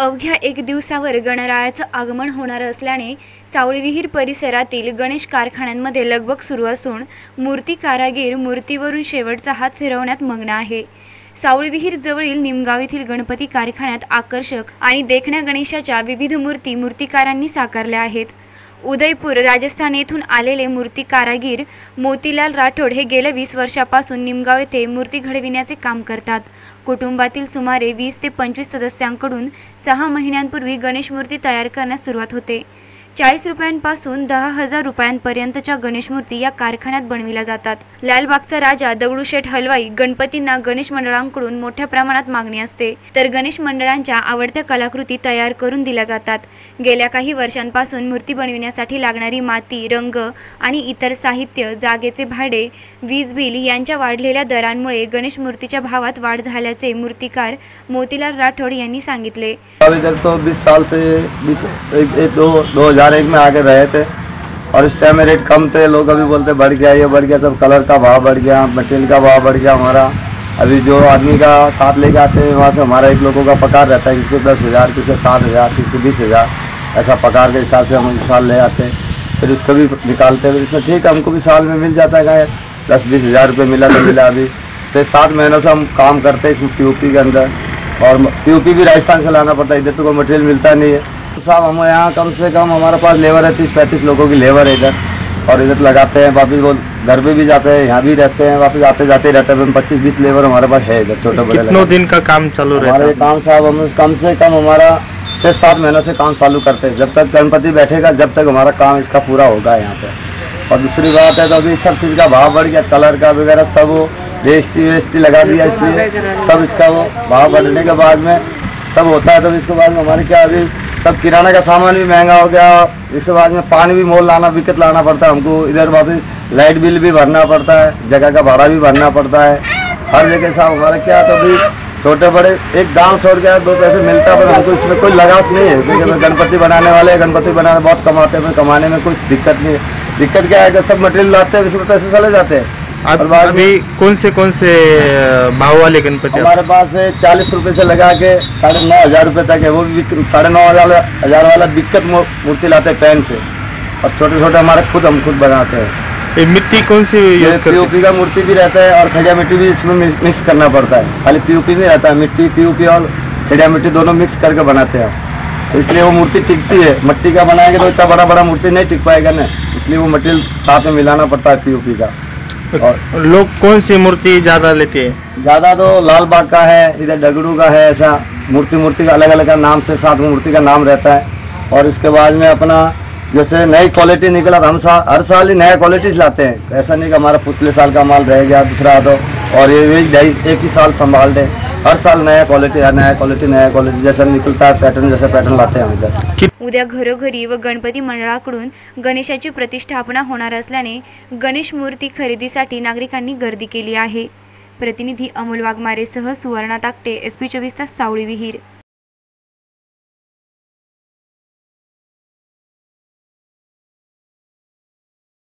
अवघ्या एक दिवसावर गणरायाचं आगमन होणार असल्याने सावळीविहीर परिसरातील गणेश कारखान्यांमध्ये लगबग सुरू असून मूर्ती कारागीर मूर्तीवरून शेवटचा हात फिरवण्यात मग्न आहे. सावळीविहीर जवळील निमगाव येथील गणपती कारखान्यात आकर्षक आणि देखण्या गणेशाच्या विविध मूर्ती मूर्तिकारांनी साकारल्या आहेत. उदयपूर राजस्थान येथून आलेले मूर्ती कारागीर मोतीलाल राठोड हे गेल्या वीस वर्षापासून निमगाव येथे मूर्ती घडविण्याचे काम करतात. कुटुंबातील सुमारे वीस ते पंचवीस सदस्यांकडून सहा महिन्यांपूर्वी गणेश मूर्ती तयार करण्यास सुरुवात होते. चाळीस रुपयांपासून दहा हजार रुपयांपर्यंतच्या गणेश मूर्ती या कारखान्यात बनविल्या जातात. लालबागचा राजा दगडूशेठ हलवाई गणपतींना गणेश मंडळांकडून मोठ्या प्रमाणात मागणी असते. तर गणेश मंडळांच्या आवडत्या कलाकृती तयार करून दिल्या जातात. गेल्या काही वर्षांपासून मूर्ती बनविण्यासाठी लागणारी माती रंग आणि इतर साहित्य जागेचे भाडे वीज बिल यांच्या वाढलेल्या दरांमुळे गणेश मूर्तीच्या भावात वाढ झाल्याचे मूर्तिकार मोतीलाल राठोड यांनी सांगितले. एक में आके रहे थे। और इस टाइम रेट कम थे, लोग अभी बोलते, बढ़ गया, ये बढ़ गया, सब कलर का भाव बढ़ गया मटेरियल का भाव बढ़ गया हमारा। अभी जो आदमी का साथ लेके आते हैं, वहाँ से हमारा एक लोगों का पकार रहता है, किसी को दस हज़ार, किसी सात हज़ार, किसी बीस हज़ार, ऐसा पकार के हिसाब से हम साल ले आते हैं। फिर उसको भी निकालते हैं इसमें ठीक है, हमको भी साल में मिल जाता है गाय दस, बीस हज़ार रुपये मिला तो मिला अभी। फिर सात महीनों से हम काम करते हैं इसमें पीओपी के अंदर। और पीओपी भी राजस्थान से लाना पड़ता है, इधर तो कोई मटेरियल मिलता नहीं है। तो साहब हम यहाँ कम से कम हमारे पास लेबर है तीस पैंतीस लोगों की लेबर है इधर और इधर लगाते हैं वापिस वो घर पे भी जाते हैं यहाँ भी रहते हैं वापिस आते जाते ही रहते हैं पच्चीस बीस लेबर हमारे पास है इधर छोटे बड़े कितनों लगाते दिन का काम चालू हैं। हमारा ये काम साहब हम कम से कम हमारा छह सात महीनों से काम चालू करते हैं जब तक गणपति बैठेगा जब तक हमारा काम इसका पूरा होगा यहाँ पे और दूसरी बात है तो अभी सब चीज़ का भाव बढ़ गया कलर का वगैरह सब वो रेस्टी वेस्टी लगा दिया इसलिए सब इसका वो भाव बढ़ने के बाद में सब होता है तो इसके बाद में हमारे क्या अभी सब किराना का सामान भी महँगा हो गया, इसके बाद में पानी भी मोल लाना विकट लाना पड़ता है हमको। इधर वापस लाइट बिल भी भरना पड़ता है, जगह का भाड़ा भी भरना पड़ता है। हर जगह साहब हमारा क्या अभी छोटे बड़े, एक दाम छोड़ के दो पैसे मिलता पर हमको इसमें कोई लगाव नहीं है। क्योंकि हमें गणपति बनाने वाले गणपति बनाने बहुत कमाते हैं कमाने में कुछ दिक्कत नहीं है। दिक्कत क्या है, जब सब मटेरियल लाते हैं, उसमें पैसे चले जाते हैं। अब अभी कौन से कौन से भाव वाले गणपति हमारे पास चालीस रुपए से लगा के साढ़े नौ हज़ार रुपए तक है। वो भी साढ़े नौ हज़ार हज़ार वाला दिक्कत मूर्ति लाते हैं पेन से। और छोटे छोटे हमारे खुद हम खुद बनाते हैं। ये मिट्टी कौन सी पीओपी का मूर्ति भी रहता है और खजा मिट्टी भी इसमें मिक्स मिक्स करना पड़ता है। खाली पीओपी नहीं रहता है मिट्टी पीओपी और खजा मिट्टी दोनों मिक्स करके बनाते हैं तो इसलिए वो मूर्ति टिकती है। मिट्टी का बनाएँगे तो इतना बड़ा बड़ा मूर्ति नहीं टिक पाएगा ना। इसलिए वो मटेरियल साथ में मिलाना पड़ता है पीओपी का। और लोग कौन सी मूर्ति ज़्यादा लेते हैं? ज़्यादा तो लाल बाग का है इधर डगड़ू का है ऐसा मूर्ति मूर्ति का अलग अलग नाम से साथ में मूर्ति का नाम रहता है। और इसके बाद में अपना जैसे नई क्वालिटी निकला तो हम सा, हर साल ही नया क्वालिटी लाते हैं। ऐसा नहीं कि हमारा पिछले साल का माल रह गया दूसरा तो और ये एक ही साल संभाल दे। हर साल नया क्वालिटी नया क्वालिटी नया क्वालिटी जैसा निकलता है पैटर्न जैसा पैटर्न लाते हैं हम इधर। उद्या घरोघरी व गणपती मंडळाकडून गणेशाची प्रतिष्ठापना होणार असल्याने गणेश मूर्ती खरेदीसाठी नागरिकांनी गर्दी केली आहे. प्रतिनिधी अमोल वाघमारेसह सुवर्णा ताकटे एस पी चोवीस तास सावळी विहीर.